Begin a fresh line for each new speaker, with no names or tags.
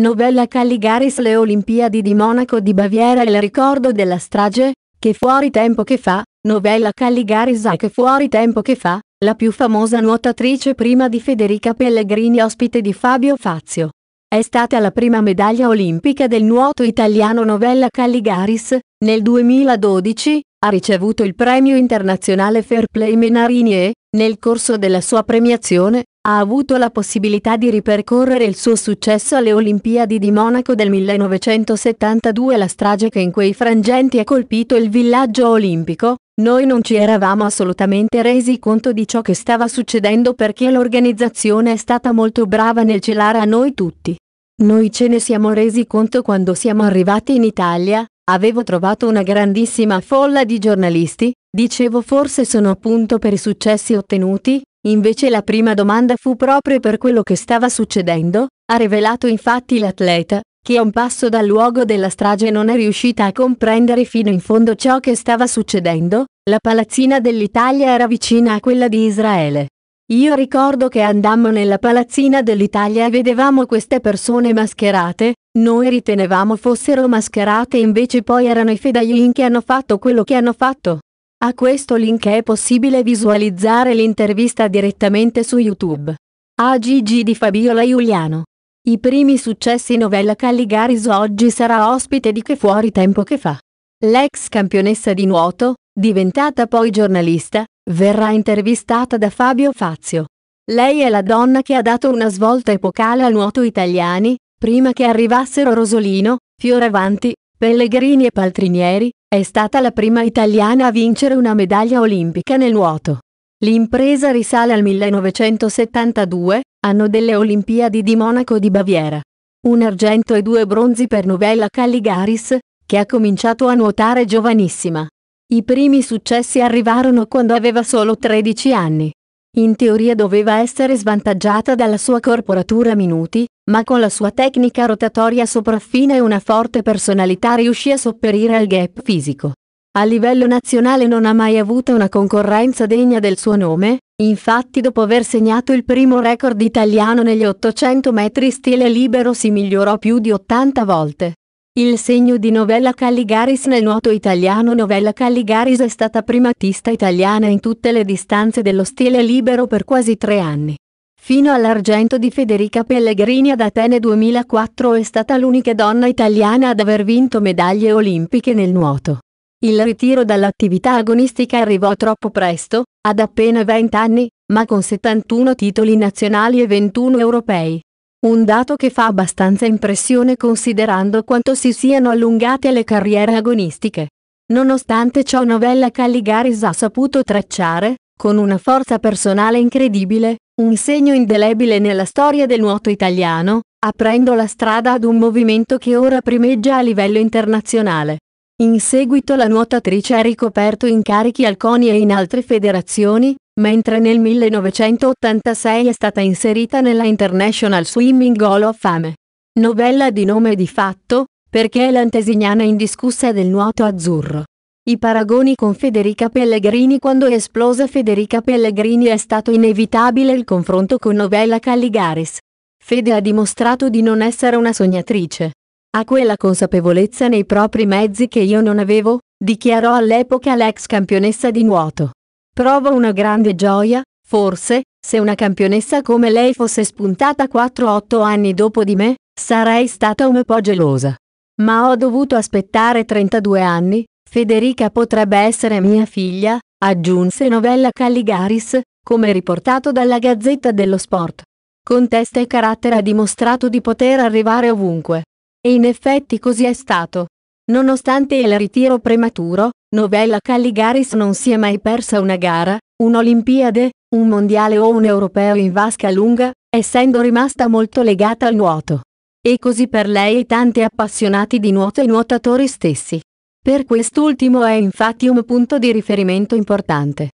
Novella Calligaris Le Olimpiadi di Monaco di Baviera il ricordo della strage, che fuori tempo che fa, novella Calligaris a che fuori tempo che fa, la più famosa nuotatrice prima di Federica Pellegrini ospite di Fabio Fazio. È stata la prima medaglia olimpica del nuoto italiano Novella Calligaris, nel 2012, ha ricevuto il premio internazionale Fair Play Menarini e, nel corso della sua premiazione, ha avuto la possibilità di ripercorrere il suo successo alle Olimpiadi di Monaco del 1972 la strage che in quei frangenti ha colpito il villaggio olimpico, noi non ci eravamo assolutamente resi conto di ciò che stava succedendo perché l'organizzazione è stata molto brava nel celare a noi tutti. Noi ce ne siamo resi conto quando siamo arrivati in Italia, avevo trovato una grandissima folla di giornalisti, dicevo forse sono appunto per i successi ottenuti, Invece la prima domanda fu proprio per quello che stava succedendo, ha rivelato infatti l'atleta, che a un passo dal luogo della strage non è riuscita a comprendere fino in fondo ciò che stava succedendo, la palazzina dell'Italia era vicina a quella di Israele. Io ricordo che andammo nella palazzina dell'Italia e vedevamo queste persone mascherate, noi ritenevamo fossero mascherate invece poi erano i fedaiin che hanno fatto quello che hanno fatto. A questo link è possibile visualizzare l'intervista direttamente su YouTube. AGG di Fabiola Giuliano. I primi successi novella Calligaris oggi sarà ospite di Che fuori tempo che fa. L'ex campionessa di nuoto, diventata poi giornalista, verrà intervistata da Fabio Fazio. Lei è la donna che ha dato una svolta epocale al nuoto italiani, prima che arrivassero Rosolino, Fioravanti, Pellegrini e Paltrinieri, è stata la prima italiana a vincere una medaglia olimpica nel nuoto. L'impresa risale al 1972, anno delle Olimpiadi di Monaco di Baviera. Un argento e due bronzi per Novella Calligaris, che ha cominciato a nuotare giovanissima. I primi successi arrivarono quando aveva solo 13 anni. In teoria doveva essere svantaggiata dalla sua corporatura minuti, ma con la sua tecnica rotatoria sopraffina e una forte personalità riuscì a sopperire al gap fisico. A livello nazionale non ha mai avuto una concorrenza degna del suo nome, infatti dopo aver segnato il primo record italiano negli 800 metri stile libero si migliorò più di 80 volte. Il segno di Novella Calligaris nel nuoto italiano Novella Calligaris è stata primatista italiana in tutte le distanze dello stile libero per quasi tre anni. Fino all'argento di Federica Pellegrini ad Atene 2004 è stata l'unica donna italiana ad aver vinto medaglie olimpiche nel nuoto. Il ritiro dall'attività agonistica arrivò troppo presto, ad appena 20 anni, ma con 71 titoli nazionali e 21 europei. Un dato che fa abbastanza impressione considerando quanto si siano allungate le carriere agonistiche. Nonostante ciò Novella Calligaris ha saputo tracciare, con una forza personale incredibile, un segno indelebile nella storia del nuoto italiano, aprendo la strada ad un movimento che ora primeggia a livello internazionale. In seguito la nuotatrice ha ricoperto incarichi al CONI e in altre federazioni, mentre nel 1986 è stata inserita nella International Swimming Hall of Fame. Novella di nome di fatto, perché è l'antesignana indiscussa del nuoto azzurro. I paragoni con Federica Pellegrini Quando è esplosa Federica Pellegrini è stato inevitabile il confronto con Novella Calligaris. Fede ha dimostrato di non essere una sognatrice. Ha quella consapevolezza nei propri mezzi che io non avevo, dichiarò all'epoca l'ex campionessa di nuoto. Provo una grande gioia, forse, se una campionessa come lei fosse spuntata 4-8 anni dopo di me, sarei stata un po' gelosa. Ma ho dovuto aspettare 32 anni, Federica potrebbe essere mia figlia, aggiunse Novella Calligaris, come riportato dalla Gazzetta dello Sport. Con testa e carattere ha dimostrato di poter arrivare ovunque. E in effetti così è stato. Nonostante il ritiro prematuro, Novella Calligaris non si è mai persa una gara, un'Olimpiade, un mondiale o un europeo in vasca lunga, essendo rimasta molto legata al nuoto. E così per lei e tanti appassionati di nuoto e nuotatori stessi. Per quest'ultimo è infatti un punto di riferimento importante.